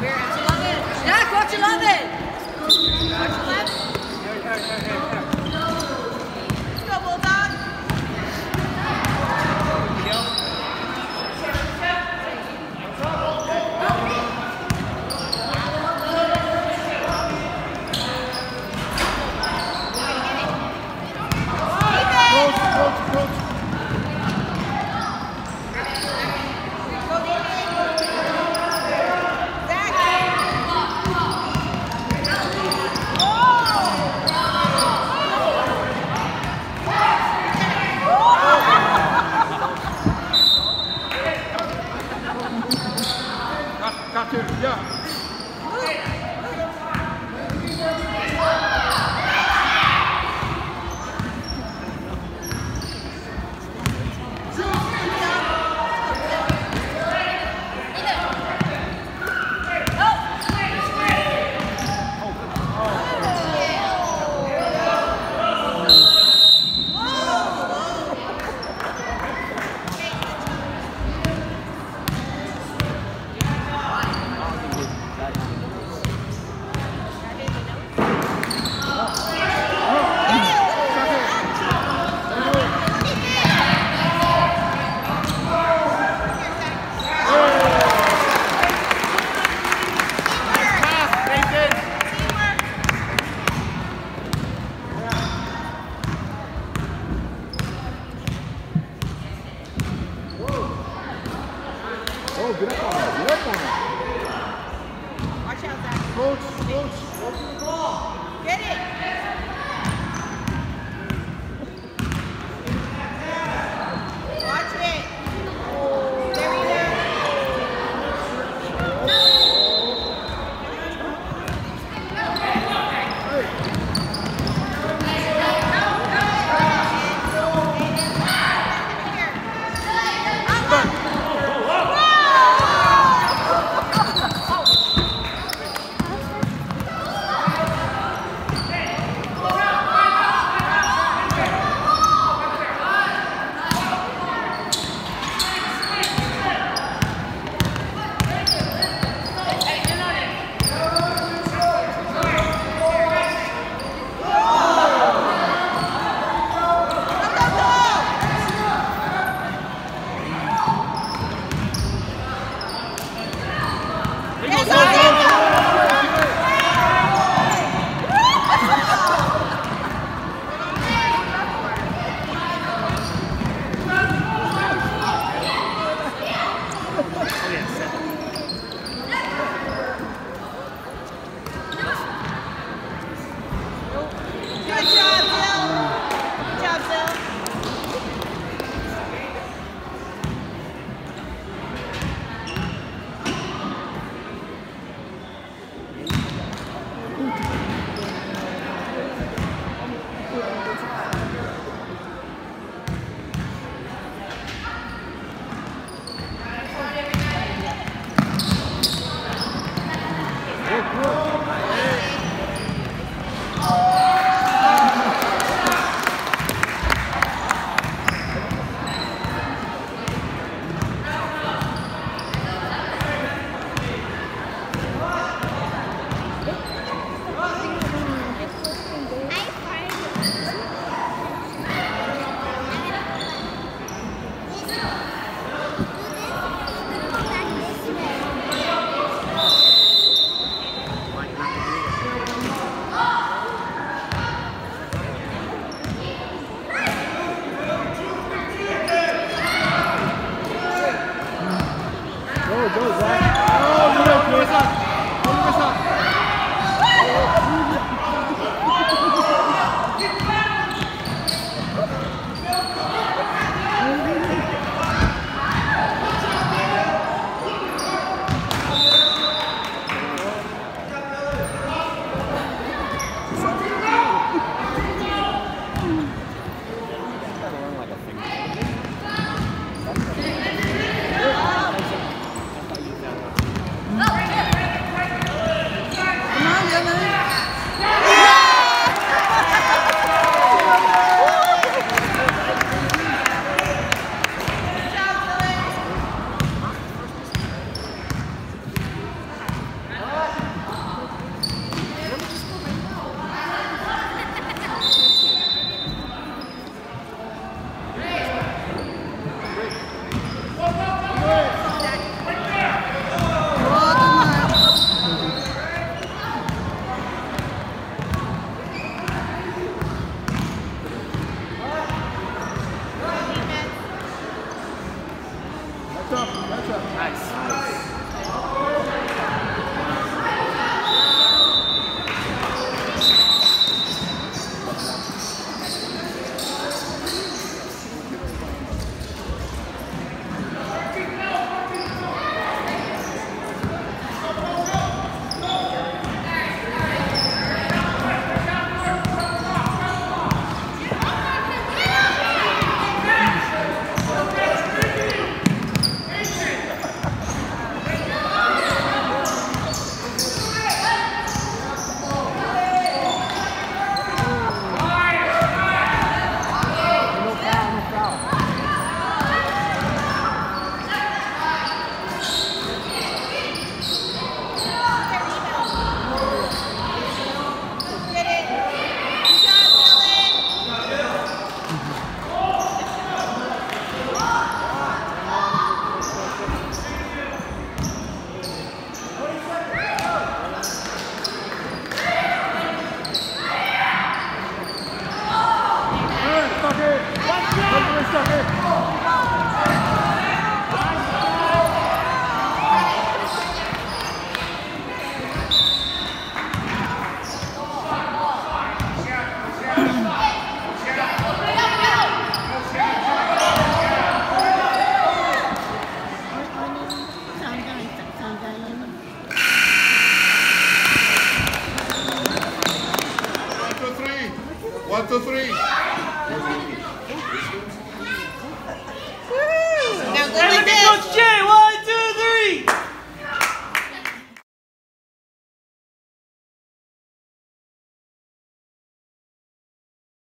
Jack, watch 11. Watch 11. Let's yeah. Coach, coach, coach. cruzar. now go like this.